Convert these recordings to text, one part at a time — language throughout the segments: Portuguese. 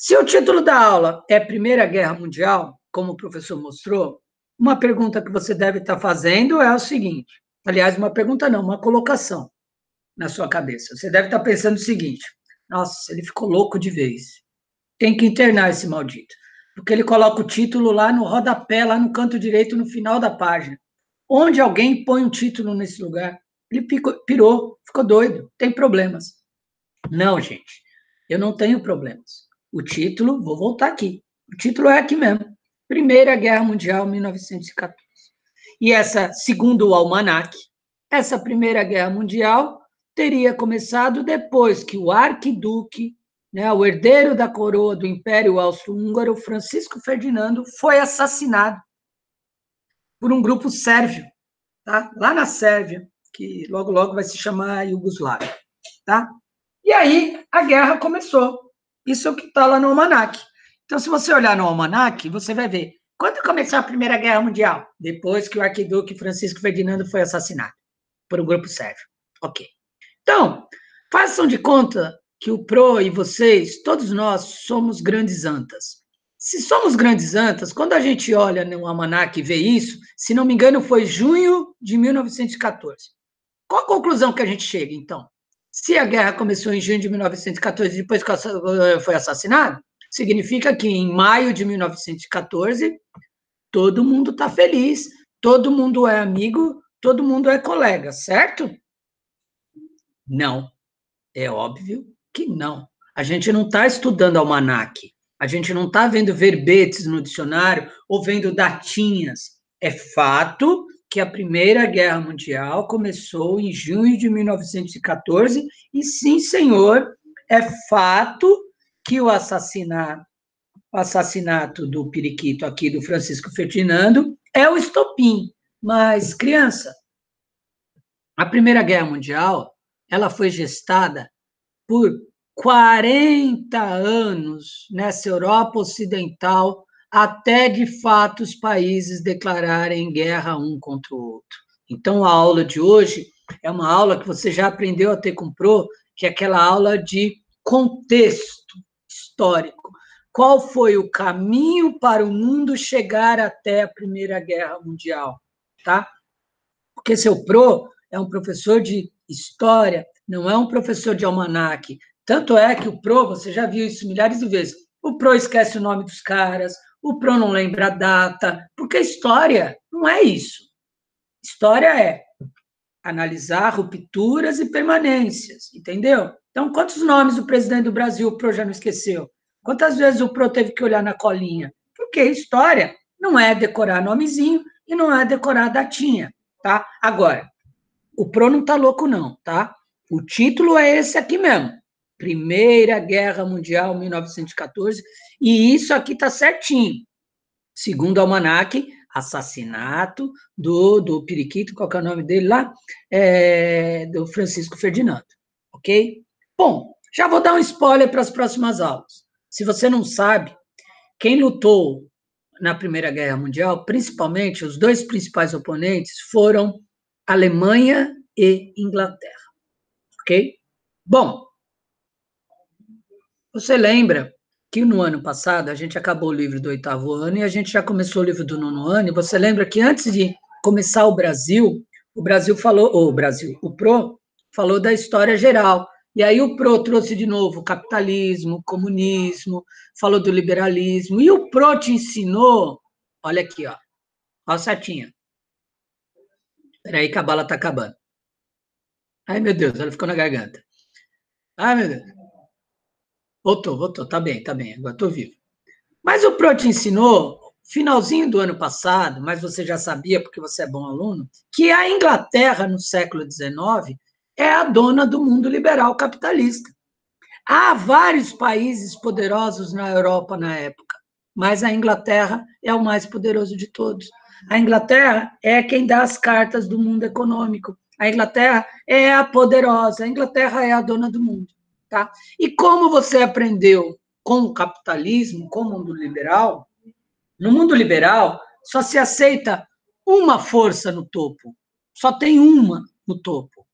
Se o título da aula é Primeira Guerra Mundial, como o professor mostrou, uma pergunta que você deve estar fazendo é o seguinte: aliás, uma pergunta não, uma colocação na sua cabeça. Você deve estar pensando o seguinte: nossa, ele ficou louco de vez. Tem que internar esse maldito. Porque ele coloca o título lá no rodapé, lá no canto direito, no final da página. Onde alguém põe um título nesse lugar? Ele pirou, ficou doido, tem problemas. Não, gente, eu não tenho problemas. O título, vou voltar aqui. O título é aqui mesmo. Primeira Guerra Mundial, 1914. E essa, segundo o Almanac, essa Primeira Guerra Mundial teria começado depois que o arquiduque, né, o herdeiro da coroa do Império Austro-Húngaro, Francisco Ferdinando, foi assassinado por um grupo sérvio, tá? lá na Sérvia, que logo, logo vai se chamar Iugoslávia. Tá? E aí a guerra começou. Isso é o que está lá no Almanac. Então, se você olhar no Almanac, você vai ver. Quando começou a Primeira Guerra Mundial? Depois que o arquiduque Francisco Ferdinando foi assassinado por um grupo sérvio. Ok. Então, façam de conta que o PRO e vocês, todos nós, somos grandes antas. Se somos grandes antas, quando a gente olha no almanac e vê isso, se não me engano, foi junho de 1914. Qual a conclusão que a gente chega, então? Se a guerra começou em junho de 1914, depois que foi assassinado, significa que em maio de 1914, todo mundo está feliz, todo mundo é amigo, todo mundo é colega, certo? Não. É óbvio que não. A gente não está estudando almanac. A gente não está vendo verbetes no dicionário ou vendo datinhas. É fato que a Primeira Guerra Mundial começou em junho de 1914 e sim, senhor, é fato que o assassinato, o assassinato do periquito aqui do Francisco Ferdinando é o estopim. Mas criança, a Primeira Guerra Mundial ela foi gestada por 40 anos nessa Europa Ocidental, até de fato os países declararem guerra um contra o outro. Então, a aula de hoje é uma aula que você já aprendeu a ter com Pro, que é aquela aula de contexto histórico. Qual foi o caminho para o mundo chegar até a Primeira Guerra Mundial, tá? Porque seu Pro é um professor de história, não é um professor de almanaque. Tanto é que o PRO, você já viu isso milhares de vezes, o PRO esquece o nome dos caras, o PRO não lembra a data, porque história não é isso. História é analisar rupturas e permanências, entendeu? Então, quantos nomes do presidente do Brasil o PRO já não esqueceu? Quantas vezes o PRO teve que olhar na colinha? Porque história não é decorar nomezinho e não é decorar datinha, tá? Agora, o Pro não tá louco, não, tá? O título é esse aqui mesmo. Primeira Guerra Mundial, 1914, e isso aqui tá certinho. Segundo o Almanac, assassinato do, do Periquito, qual que é o nome dele lá? É, do Francisco Ferdinando, ok? Bom, já vou dar um spoiler para as próximas aulas. Se você não sabe, quem lutou na Primeira Guerra Mundial, principalmente os dois principais oponentes, foram Alemanha e Inglaterra. Ok? Bom, você lembra que no ano passado a gente acabou o livro do oitavo ano e a gente já começou o livro do nono ano, e você lembra que antes de começar o Brasil, o Brasil falou, ou o Brasil, o PRO falou da história geral. E aí o PRO trouxe de novo capitalismo, comunismo, falou do liberalismo, e o PRO te ensinou, olha aqui, ó, ó a setinha, Peraí que a bala tá acabando. Ai, meu Deus, ela ficou na garganta. Ai, meu Deus. Voltou, voltou. Tá bem, tá bem. Agora tô vivo. Mas o Pro te ensinou, finalzinho do ano passado, mas você já sabia, porque você é bom aluno, que a Inglaterra, no século XIX, é a dona do mundo liberal capitalista. Há vários países poderosos na Europa na época, mas a Inglaterra é o mais poderoso de todos. A Inglaterra é quem dá as cartas do mundo econômico. A Inglaterra é a poderosa, a Inglaterra é a dona do mundo, tá? E como você aprendeu com o capitalismo, com o mundo liberal, no mundo liberal só se aceita uma força no topo, só tem uma no topo.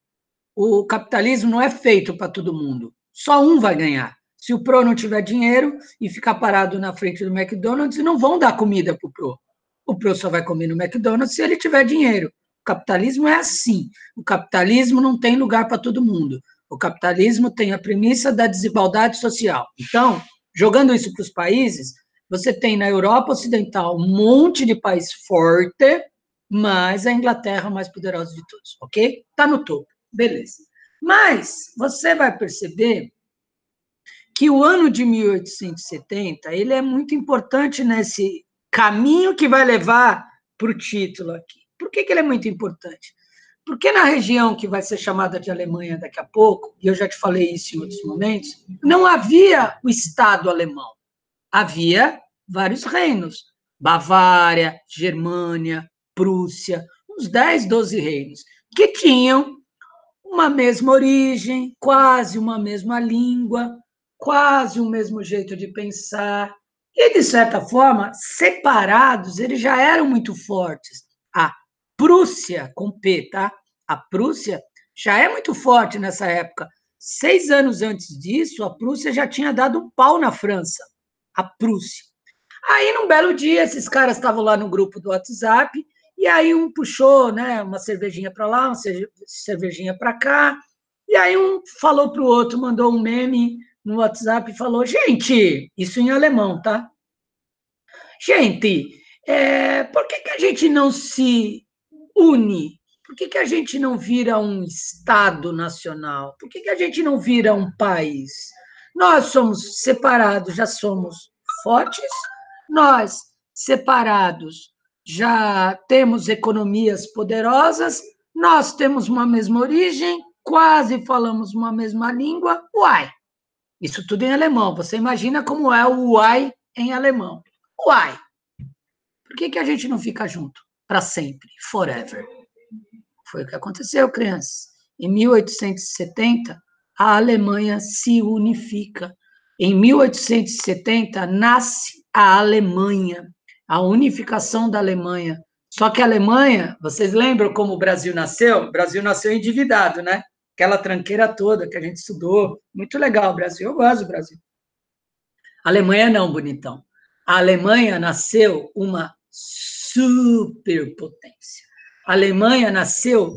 O capitalismo não é feito para todo mundo, só um vai ganhar. Se o Pro não tiver dinheiro e ficar parado na frente do McDonald's, não vão dar comida para o Pro. O Pro só vai comer no McDonald's se ele tiver dinheiro. O capitalismo é assim. O capitalismo não tem lugar para todo mundo. O capitalismo tem a premissa da desigualdade social. Então, jogando isso para os países, você tem na Europa Ocidental um monte de país forte, mas a Inglaterra é mais poderosa de todos, ok? Está no topo, beleza. Mas você vai perceber que o ano de 1870 ele é muito importante nesse caminho que vai levar para o título aqui. Por que, que ele é muito importante? Porque na região que vai ser chamada de Alemanha daqui a pouco, e eu já te falei isso em outros momentos, não havia o Estado alemão. Havia vários reinos. Bavária, Germânia, Prússia, uns 10, 12 reinos, que tinham uma mesma origem, quase uma mesma língua, quase o mesmo jeito de pensar. E, de certa forma, separados, eles já eram muito fortes. A Prússia, com P, tá? A Prússia já é muito forte nessa época. Seis anos antes disso, a Prússia já tinha dado um pau na França. A Prússia. Aí, num belo dia, esses caras estavam lá no grupo do WhatsApp, e aí um puxou né, uma cervejinha para lá, uma cervejinha para cá, e aí um falou para o outro, mandou um meme no WhatsApp e falou: gente, isso em alemão, tá? Gente, é, por que, que a gente não se une? Por que, que a gente não vira um Estado nacional? Por que, que a gente não vira um país? Nós somos separados, já somos fortes, nós separados já temos economias poderosas, nós temos uma mesma origem, quase falamos uma mesma língua, uai. Isso tudo em alemão. Você imagina como é o uai em alemão. Uai. Por que, que a gente não fica junto? Para sempre, forever. Foi o que aconteceu, crianças. Em 1870, a Alemanha se unifica. Em 1870, nasce a Alemanha, a unificação da Alemanha. Só que a Alemanha, vocês lembram como o Brasil nasceu? O Brasil nasceu endividado, né? Aquela tranqueira toda que a gente estudou. Muito legal o Brasil, eu gosto do Brasil. A Alemanha não, bonitão. A Alemanha nasceu uma superpotência. A Alemanha nasceu,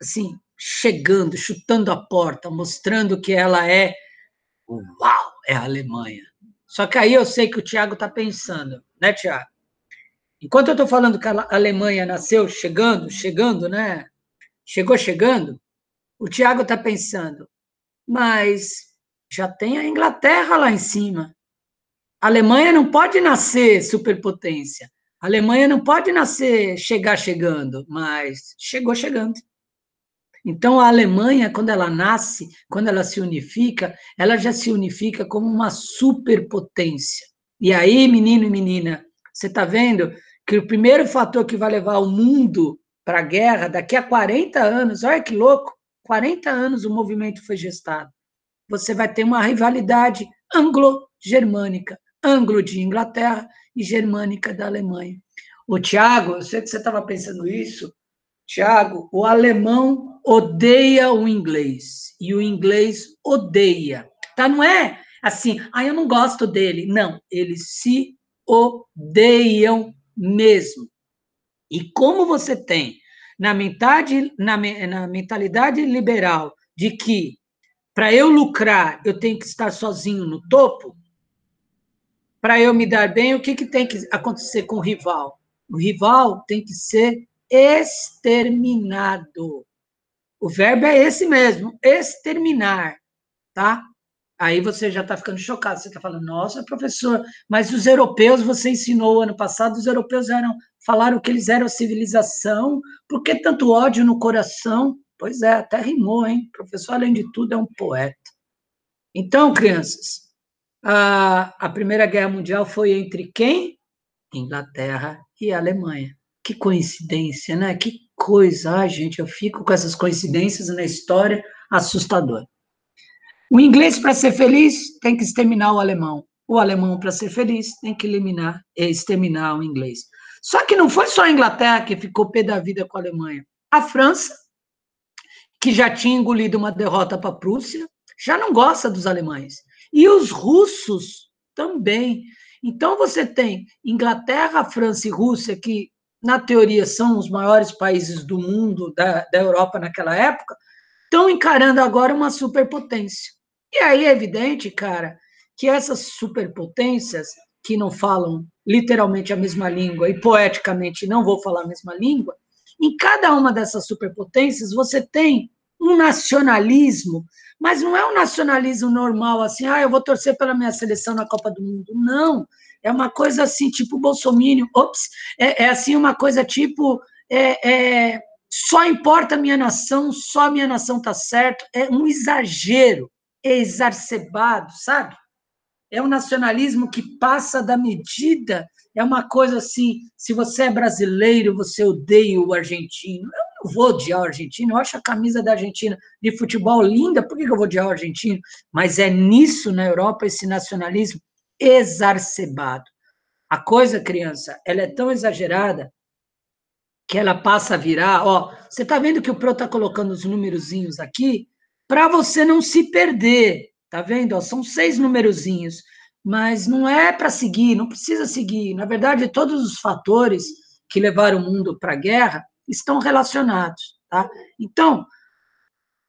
assim, chegando, chutando a porta, mostrando que ela é, uau, é a Alemanha. Só que aí eu sei que o Tiago está pensando, né, Tiago? Enquanto eu estou falando que a Alemanha nasceu chegando, chegando, né? Chegou chegando, o Tiago está pensando, mas já tem a Inglaterra lá em cima. A Alemanha não pode nascer superpotência. A Alemanha não pode nascer, chegar chegando, mas chegou chegando. Então, a Alemanha, quando ela nasce, quando ela se unifica, ela já se unifica como uma superpotência. E aí, menino e menina, você está vendo que o primeiro fator que vai levar o mundo para a guerra daqui a 40 anos, olha que louco, 40 anos o movimento foi gestado. Você vai ter uma rivalidade anglo-germânica, anglo de Inglaterra e germânica da Alemanha. O Tiago, eu sei que você estava pensando isso, Tiago, o alemão odeia o inglês e o inglês odeia. Tá? Não é assim, ah, eu não gosto dele. Não, eles se odeiam mesmo. E como você tem na, metade, na, na mentalidade liberal de que para eu lucrar eu tenho que estar sozinho no topo, para eu me dar bem, o que, que tem que acontecer com o rival? O rival tem que ser exterminado. O verbo é esse mesmo, exterminar, tá? Aí você já está ficando chocado, você está falando, nossa, professor, mas os europeus, você ensinou ano passado, os europeus eram, falaram que eles eram civilização, por que tanto ódio no coração? Pois é, até rimou, hein? O professor, além de tudo, é um poeta. Então, crianças, a, a Primeira Guerra Mundial foi entre quem? Inglaterra e Alemanha. Que coincidência, né? Que coisa, ai, gente, eu fico com essas coincidências na história assustador. O inglês, para ser feliz, tem que exterminar o alemão. O alemão, para ser feliz, tem que eliminar, exterminar o inglês. Só que não foi só a Inglaterra que ficou pé da vida com a Alemanha. A França, que já tinha engolido uma derrota para a Prússia, já não gosta dos alemães. E os russos também. Então, você tem Inglaterra, França e Rússia, que, na teoria, são os maiores países do mundo, da, da Europa naquela época, estão encarando agora uma superpotência. E aí é evidente, cara, que essas superpotências, que não falam literalmente a mesma língua e poeticamente não vou falar a mesma língua, em cada uma dessas superpotências você tem um nacionalismo, mas não é um nacionalismo normal, assim, ah, eu vou torcer pela minha seleção na Copa do Mundo. Não, é uma coisa assim, tipo Bolsonaro, ops, é, é assim uma coisa tipo, é, é, só importa a minha nação, só a minha nação tá certo, é um exagero, é exacerbado, sabe? É um nacionalismo que passa da medida é uma coisa assim, se você é brasileiro, você odeia o argentino. Não vou odiar o argentino, eu acho a camisa da Argentina de futebol linda, por que eu vou odiar o argentino? Mas é nisso, na Europa, esse nacionalismo exacerbado. A coisa, criança, ela é tão exagerada que ela passa a virar, ó, você está vendo que o Pro está colocando os númerozinhos aqui para você não se perder, tá vendo? Ó, são seis númerozinhos mas não é para seguir, não precisa seguir. Na verdade, todos os fatores que levaram o mundo para a guerra estão relacionados, tá? Então,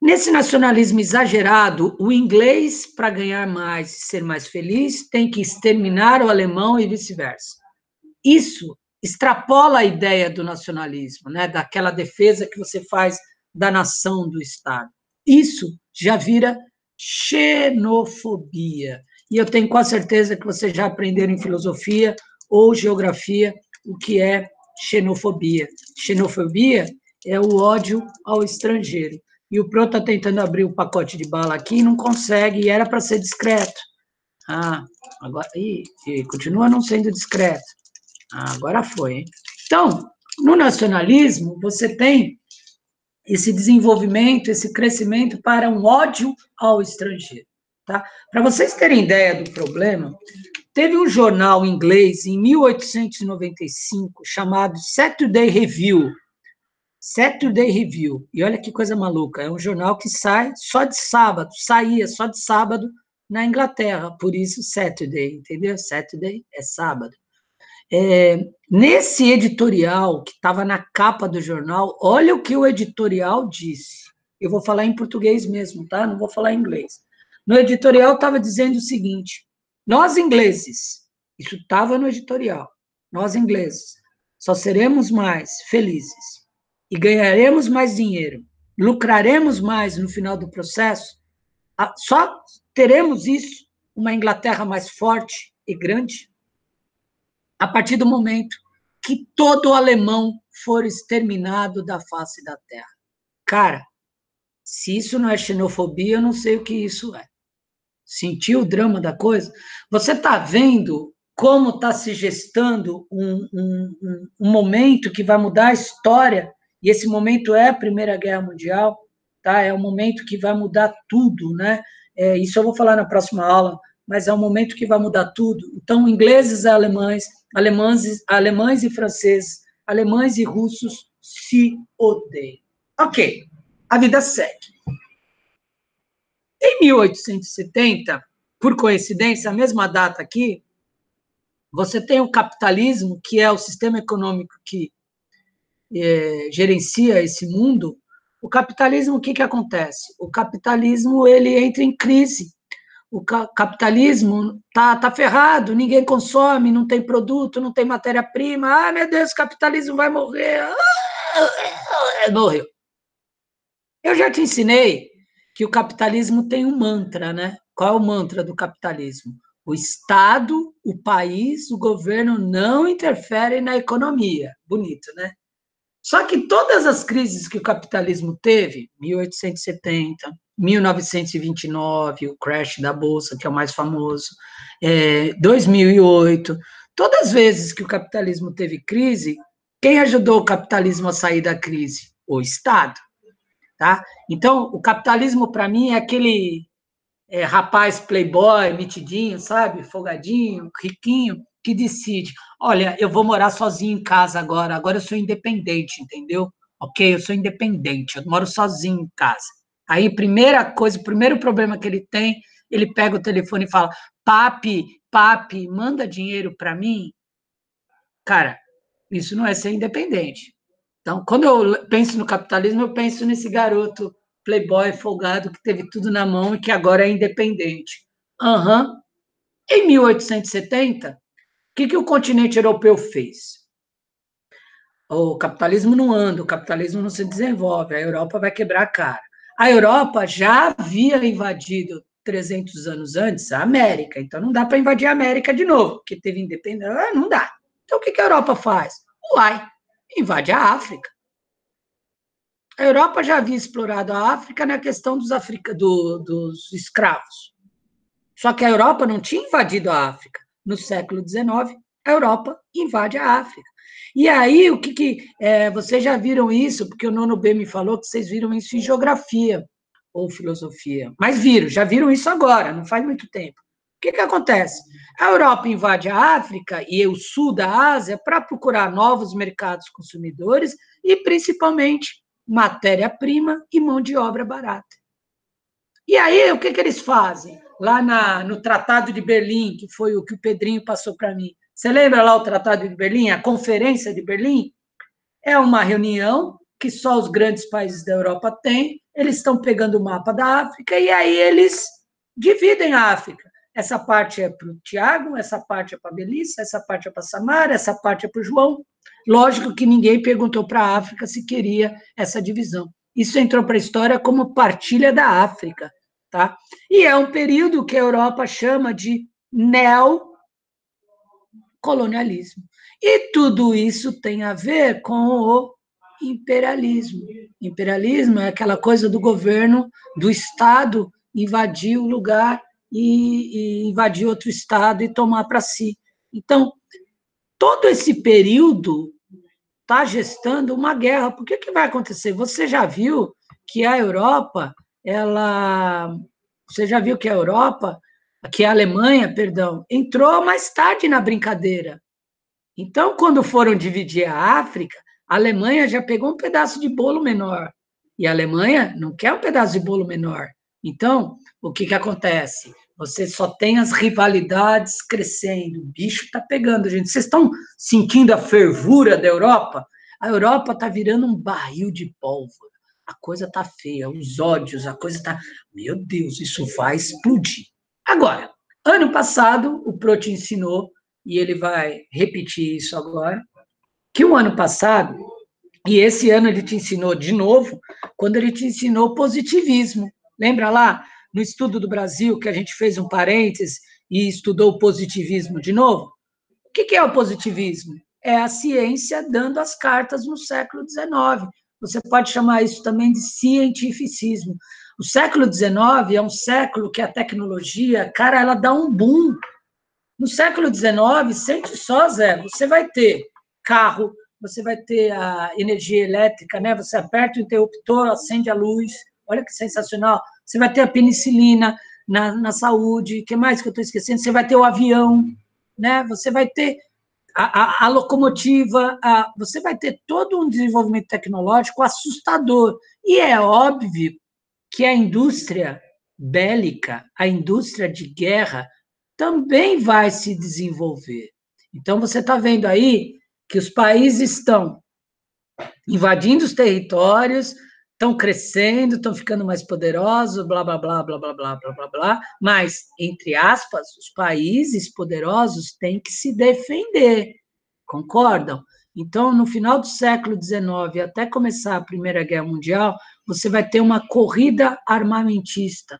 nesse nacionalismo exagerado, o inglês, para ganhar mais e ser mais feliz, tem que exterminar o alemão e vice-versa. Isso extrapola a ideia do nacionalismo, né? Daquela defesa que você faz da nação, do Estado. Isso já vira xenofobia e eu tenho quase certeza que vocês já aprenderam em filosofia ou geografia o que é xenofobia. Xenofobia é o ódio ao estrangeiro. E o Pro está tentando abrir o pacote de bala aqui e não consegue, e era para ser discreto. Ah, agora. Ih, continua não sendo discreto. Ah, agora foi, hein? Então, no nacionalismo, você tem esse desenvolvimento, esse crescimento para um ódio ao estrangeiro. Tá? Para vocês terem ideia do problema, teve um jornal inglês em 1895 chamado Saturday Review. Saturday Review. E olha que coisa maluca, é um jornal que sai só de sábado, saía só de sábado na Inglaterra, por isso Saturday, entendeu? Saturday é sábado. É, nesse editorial que estava na capa do jornal, olha o que o editorial disse. Eu vou falar em português mesmo, tá? Não vou falar em inglês. No editorial estava dizendo o seguinte: nós ingleses, isso estava no editorial, nós ingleses, só seremos mais felizes. E ganharemos mais dinheiro, lucraremos mais no final do processo, só teremos isso, uma Inglaterra mais forte e grande, a partir do momento que todo alemão for exterminado da face da terra. Cara, se isso não é xenofobia, eu não sei o que isso é sentiu o drama da coisa, você está vendo como está se gestando um, um, um, momento que vai mudar a história, e esse momento é a Primeira Guerra Mundial, tá? É um momento que vai mudar tudo, né? É, isso eu vou falar na próxima aula, mas é um momento que vai mudar tudo. Então, ingleses e alemães, alemães, alemães e franceses, alemães e russos se odeiam. Ok, a vida segue. Em 1870, por coincidência, a mesma data aqui, você tem o capitalismo, que é o sistema econômico que é, gerencia esse mundo. O capitalismo, o que, que acontece? O capitalismo ele entra em crise. O ca capitalismo tá, tá ferrado, ninguém consome, não tem produto, não tem matéria-prima. Ah, meu Deus, o capitalismo vai morrer. Ah, morreu. Eu já te ensinei que o capitalismo tem um mantra, né? Qual é o mantra do capitalismo? O Estado, o país, o governo não interferem na economia. Bonito, né? Só que todas as crises que o capitalismo teve, 1870, 1929, o crash da bolsa, que é o mais famoso, é, 2008, todas as vezes que o capitalismo teve crise, quem ajudou o capitalismo a sair da crise? O Estado. Tá? Então, o capitalismo, para mim, é aquele é, rapaz playboy, metidinho, sabe? Folgadinho, riquinho, que decide: olha, eu vou morar sozinho em casa agora, agora eu sou independente, entendeu? Ok, eu sou independente, eu moro sozinho em casa. Aí, primeira coisa, primeiro problema que ele tem ele pega o telefone e fala: Papi, papi, manda dinheiro para mim. Cara, isso não é ser independente. Então, quando eu penso no capitalismo, eu penso nesse garoto playboy folgado que teve tudo na mão e que agora é independente. Uhum. Em 1870, o que, que o continente europeu fez? O capitalismo não anda, o capitalismo não se desenvolve, a Europa vai quebrar a cara. A Europa já havia invadido 300 anos antes a América, então não dá para invadir a América de novo, porque teve independência, ah, não dá. Então o que, que a Europa faz? Uai, invade a África. A Europa já havia explorado a África na questão dos, Africa, do, dos escravos. Só que a Europa não tinha invadido a África. No século XIX, a Europa invade a África. E aí, o que, que é, vocês já viram isso, porque o nono B me falou que vocês viram isso em geografia ou filosofia. Mas viram, já viram isso agora, não faz muito tempo. O que, que acontece? A Europa invade a África e o sul da Ásia para procurar novos mercados consumidores e, principalmente, matéria-prima e mão de obra barata. E aí, o que, que eles fazem? Lá na, no Tratado de Berlim, que foi o que o Pedrinho passou para mim, você lembra lá o Tratado de Berlim, a Conferência de Berlim? É uma reunião que só os grandes países da Europa têm. Eles estão pegando o mapa da África e aí eles dividem a África. Essa parte é para o Tiago, essa parte é para a Belissa, essa parte é para a Samara, essa parte é para o João. Lógico que ninguém perguntou para a África se queria essa divisão. Isso entrou para a história como partilha da África, tá? E é um período que a Europa chama de neo colonialismo. E tudo isso tem a ver com o imperialismo. Imperialismo é aquela coisa do governo, do Estado invadir o lugar e, e invadir outro Estado e tomar para si. Então, todo esse período está gestando uma guerra. Por que, que vai acontecer? Você já viu que a Europa, ela. Você já viu que a Europa que a Alemanha, perdão, entrou mais tarde na brincadeira. Então, quando foram dividir a África, a Alemanha já pegou um pedaço de bolo menor. E a Alemanha não quer um pedaço de bolo menor. Então, o que, que acontece? Você só tem as rivalidades crescendo. O bicho está pegando, gente. Vocês estão sentindo a fervura da Europa? A Europa está virando um barril de pólvora. A coisa está feia, os ódios, a coisa está. Meu Deus, isso vai explodir. Agora, ano passado, o Pro te ensinou, e ele vai repetir isso agora, que o ano passado, e esse ano ele te ensinou de novo, quando ele te ensinou positivismo. Lembra lá, no estudo do Brasil, que a gente fez um parênteses e estudou o positivismo de novo? O que é o positivismo? É a ciência dando as cartas no século XIX. Você pode chamar isso também de cientificismo. O século XIX é um século que a tecnologia, cara, ela dá um boom. No século XIX, sente só, Zé, você vai ter carro, você vai ter a energia elétrica, né? Você aperta o interruptor, acende a luz, olha que sensacional. Você vai ter a penicilina na, na saúde, que mais que eu estou esquecendo? Você vai ter o avião, né? Você vai ter a, a, a locomotiva, a, você vai ter todo um desenvolvimento tecnológico assustador. E é óbvio que a indústria bélica, a indústria de guerra, também vai se desenvolver. Então, você está vendo aí que os países estão invadindo os territórios, estão crescendo, estão ficando mais poderosos, blá, blá, blá, blá, blá, blá, blá, blá, blá, mas, entre aspas, os países poderosos têm que se defender, concordam? Então, no final do século XIX, até começar a Primeira Guerra Mundial, você vai ter uma corrida armamentista,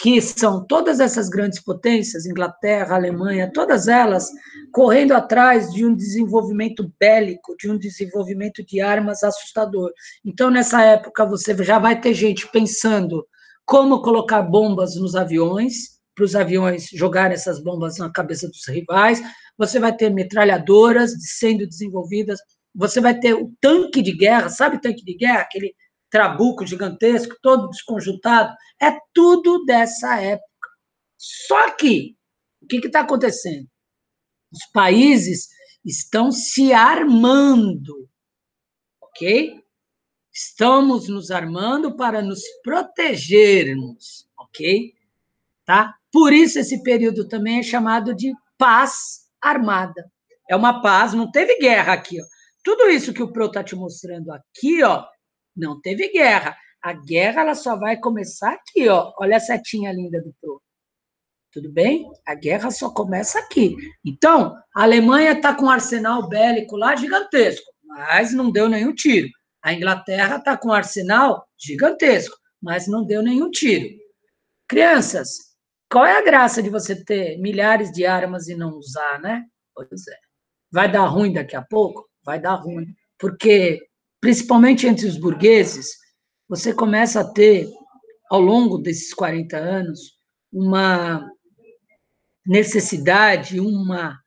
que são todas essas grandes potências, Inglaterra, Alemanha, todas elas correndo atrás de um desenvolvimento bélico, de um desenvolvimento de armas assustador. Então, nessa época, você já vai ter gente pensando como colocar bombas nos aviões, para os aviões jogarem essas bombas na cabeça dos rivais, você vai ter metralhadoras sendo desenvolvidas, você vai ter o tanque de guerra, sabe o tanque de guerra? Aquele trabuco gigantesco, todo desconjuntado, é tudo dessa época. Só que, o que está acontecendo? Os países estão se armando, ok? Estamos nos armando para nos protegermos, ok? tá? Por isso esse período também é chamado de paz armada. É uma paz, não teve guerra aqui, ó. Tudo isso que o Pro está te mostrando aqui, ó, não teve guerra. A guerra ela só vai começar aqui, ó. Olha a setinha linda do Pro. Tudo bem? A guerra só começa aqui. Então, a Alemanha está com um arsenal bélico lá gigantesco, mas não deu nenhum tiro. A Inglaterra está com um arsenal gigantesco, mas não deu nenhum tiro. Crianças, qual é a graça de você ter milhares de armas e não usar, né? Pois é. Vai dar ruim daqui a pouco? Vai dar ruim. Porque, principalmente entre os burgueses, você começa a ter, ao longo desses 40 anos, uma necessidade, uma,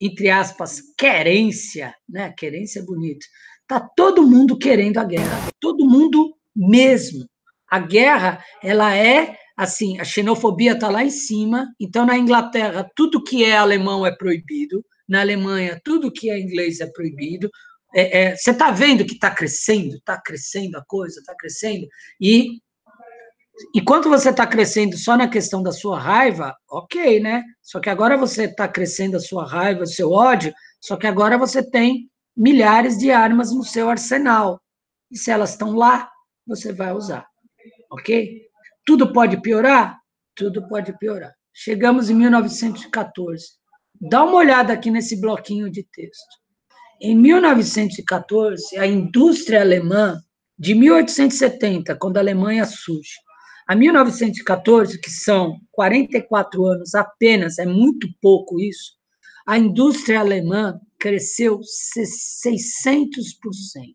entre aspas, querência, né? Querência é bonito. Tá todo mundo querendo a guerra, todo mundo mesmo. A guerra, ela é assim, a xenofobia está lá em cima. Então, na Inglaterra, tudo que é alemão é proibido. Na Alemanha, tudo que é inglês é proibido. É, é, você está vendo que está crescendo, está crescendo a coisa, está crescendo. E Enquanto você está crescendo só na questão da sua raiva, ok, né? Só que agora você está crescendo a sua raiva, o seu ódio, só que agora você tem milhares de armas no seu arsenal. E se elas estão lá, você vai usar, ok? Tudo pode piorar? Tudo pode piorar. Chegamos em 1914. Dá uma olhada aqui nesse bloquinho de texto. Em 1914, a indústria alemã, de 1870, quando a Alemanha surge, a 1914, que são 44 anos apenas, é muito pouco isso, a indústria alemã cresceu 600%.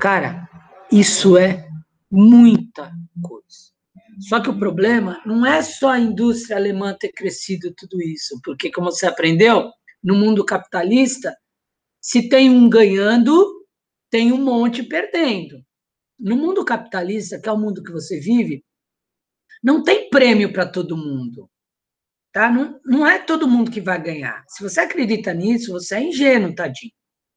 Cara, isso é muita coisa. Só que o problema não é só a indústria alemã ter crescido tudo isso, porque, como você aprendeu, no mundo capitalista, se tem um ganhando, tem um monte perdendo. No mundo capitalista, que é o mundo que você vive, não tem prêmio para todo mundo. Tá? Não, não é todo mundo que vai ganhar. Se você acredita nisso, você é ingênuo, tadinho.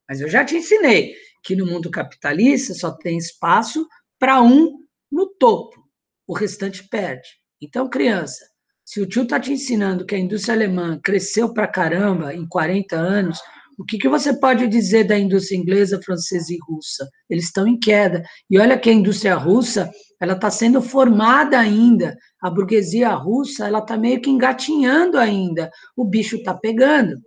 Mas eu já te ensinei que no mundo capitalista só tem espaço para um no topo. O restante perde. Então, criança, se o tio está te ensinando que a indústria alemã cresceu para caramba em 40 anos, o que, que você pode dizer da indústria inglesa, francesa e russa? Eles estão em queda. E olha que a indústria russa, ela está sendo formada ainda. A burguesia russa, ela está meio que engatinhando ainda. O bicho está pegando.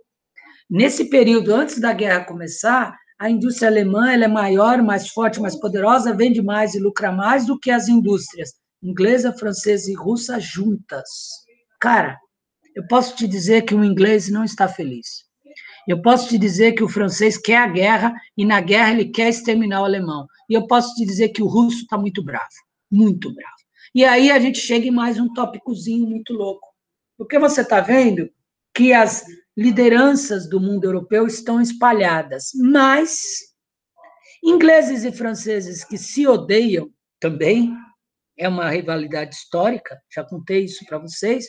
Nesse período, antes da guerra começar, a indústria alemã ela é maior, mais forte, mais poderosa, vende mais e lucra mais do que as indústrias inglesa, francesa e russa juntas. Cara, eu posso te dizer que o inglês não está feliz. Eu posso te dizer que o francês quer a guerra e na guerra ele quer exterminar o alemão. E eu posso te dizer que o russo está muito bravo, muito bravo. E aí a gente chega em mais um tópicozinho muito louco. Porque você está vendo que as lideranças do mundo europeu estão espalhadas, mas ingleses e franceses que se odeiam também, é uma rivalidade histórica, já contei isso para vocês,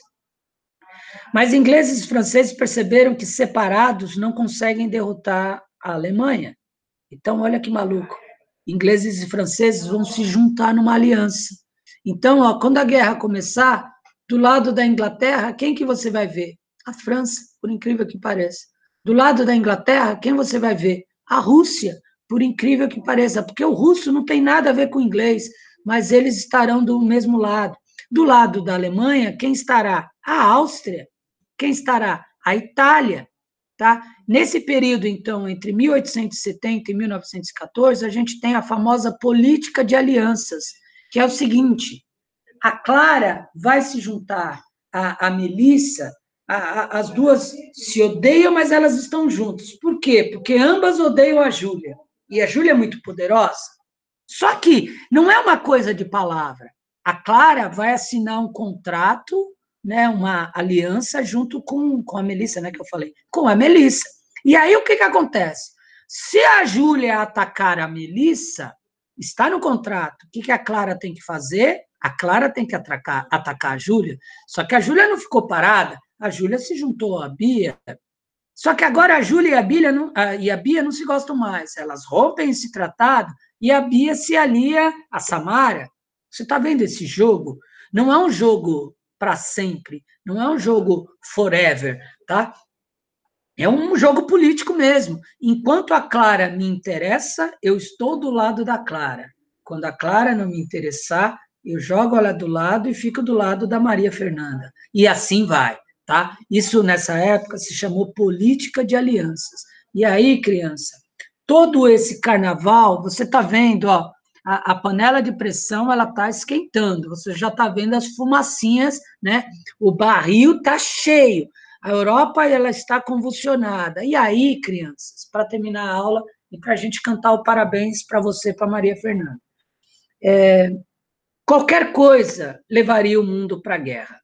mas ingleses e franceses perceberam que separados não conseguem derrotar a Alemanha. Então, olha que maluco. Ingleses e franceses vão se juntar numa aliança. Então, ó, quando a guerra começar, do lado da Inglaterra, quem que você vai ver? A França, por incrível que pareça. Do lado da Inglaterra, quem você vai ver? A Rússia, por incrível que pareça, porque o russo não tem nada a ver com o inglês, mas eles estarão do mesmo lado. Do lado da Alemanha, quem estará? A Áustria. Quem estará? A Itália. Tá? Nesse período, então, entre 1870 e 1914, a gente tem a famosa política de alianças, que é o seguinte: a Clara vai se juntar à, à Melissa, a, a, as duas se odeiam, mas elas estão juntas. Por quê? Porque ambas odeiam a Júlia. E a Júlia é muito poderosa. Só que não é uma coisa de palavra. A Clara vai assinar um contrato, né, uma aliança junto com, com a Melissa, né, que eu falei, com a Melissa. E aí o que, que acontece? Se a Júlia atacar a Melissa, está no contrato. O que, que a Clara tem que fazer? A Clara tem que atacar, atacar a Júlia. Só que a Júlia não ficou parada. A Júlia se juntou à Bia. Só que agora a Júlia e a, Bia não, a, e a Bia não se gostam mais. Elas rompem esse tratado e a Bia se alia a Samara. Você está vendo esse jogo? Não é um jogo para sempre, não é um jogo forever, tá? É um jogo político mesmo. Enquanto a Clara me interessa, eu estou do lado da Clara. Quando a Clara não me interessar, eu jogo ela do lado e fico do lado da Maria Fernanda. E assim vai, tá? Isso nessa época se chamou política de alianças. E aí, criança, todo esse carnaval, você está vendo, ó, a, a, panela de pressão ela está esquentando, você já está vendo as fumacinhas, né? O barril está cheio. A Europa ela está convulsionada. E aí, crianças, para terminar a aula e para a gente cantar o parabéns para você, para Maria Fernanda. É, qualquer coisa levaria o mundo para a guerra.